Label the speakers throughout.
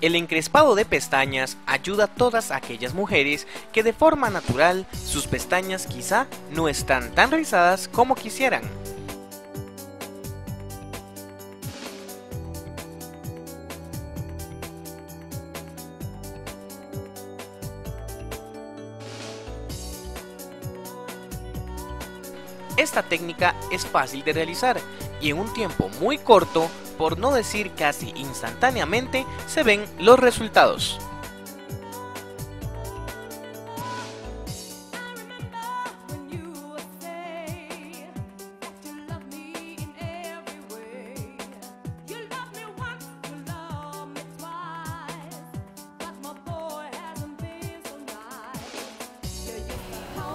Speaker 1: El encrespado de pestañas ayuda a todas aquellas mujeres que de forma natural sus pestañas quizá no están tan rizadas como quisieran. Esta técnica es fácil de realizar y en un tiempo muy corto, por no decir casi instantáneamente, se ven los resultados.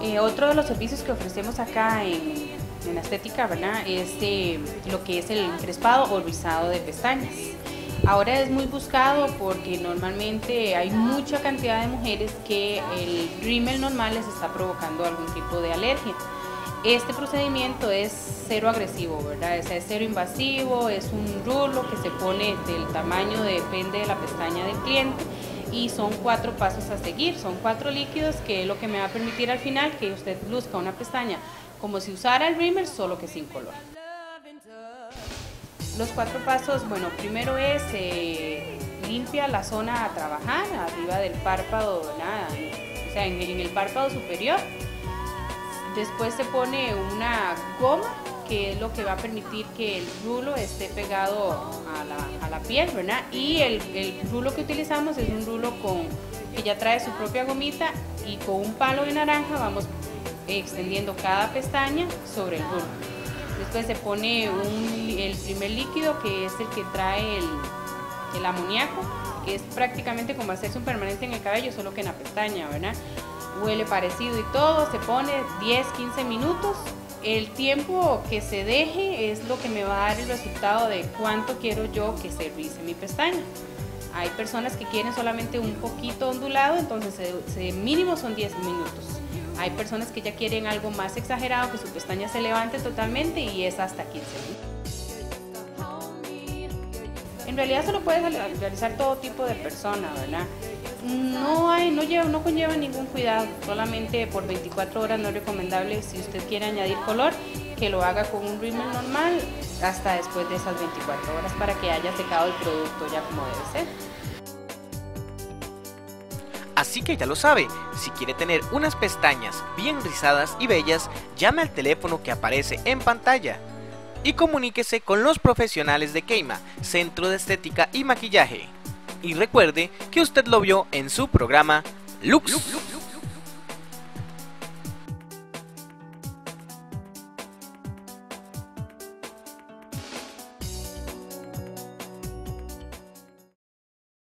Speaker 2: Eh, otro de los servicios que ofrecemos acá en, en estética, ¿verdad? Es lo que es el encrespado o rizado de pestañas. Ahora es muy buscado porque normalmente hay mucha cantidad de mujeres que el rímel normal les está provocando algún tipo de alergia. Este procedimiento es cero agresivo, ¿verdad? Es, es cero invasivo, es un rulo que se pone del tamaño, depende de la pestaña del cliente y son cuatro pasos a seguir, son cuatro líquidos que es lo que me va a permitir al final que usted luzca una pestaña como si usara el rímel, solo que sin color. Los cuatro pasos, bueno, primero es eh, limpia la zona a trabajar, arriba del párpado, nada, o sea, en el párpado superior. Después se pone una goma que es lo que va a permitir que el rulo esté pegado a la, a la piel, ¿verdad? Y el, el, rulo que utilizamos es un rulo con, que ya trae su propia gomita y con un palo de naranja vamos extendiendo cada pestaña sobre el rulo. Después se pone un, el primer líquido que es el que trae el, el amoníaco, que es prácticamente como hacerse un permanente en el cabello, solo que en la pestaña, ¿verdad? Huele parecido y todo, se pone 10-15 minutos el tiempo que se deje es lo que me va a dar el resultado de cuánto quiero yo que se rice mi pestaña. Hay personas que quieren solamente un poquito ondulado, entonces mínimo son 10 minutos. Hay personas que ya quieren algo más exagerado, que su pestaña se levante totalmente y es hasta 15 minutos. En realidad se lo puede realizar todo tipo de persona, ¿verdad? No, hay, no, lleva, no conlleva ningún cuidado, solamente por 24 horas no es recomendable si usted quiere añadir color que lo haga con un rímel normal hasta después de esas 24 horas para que haya secado el producto ya como debe ser.
Speaker 1: Así que ya lo sabe, si quiere tener unas pestañas bien rizadas y bellas, llame al teléfono que aparece en pantalla y comuníquese con los profesionales de Keima, Centro de Estética y Maquillaje y recuerde que usted lo vio en su programa Lux.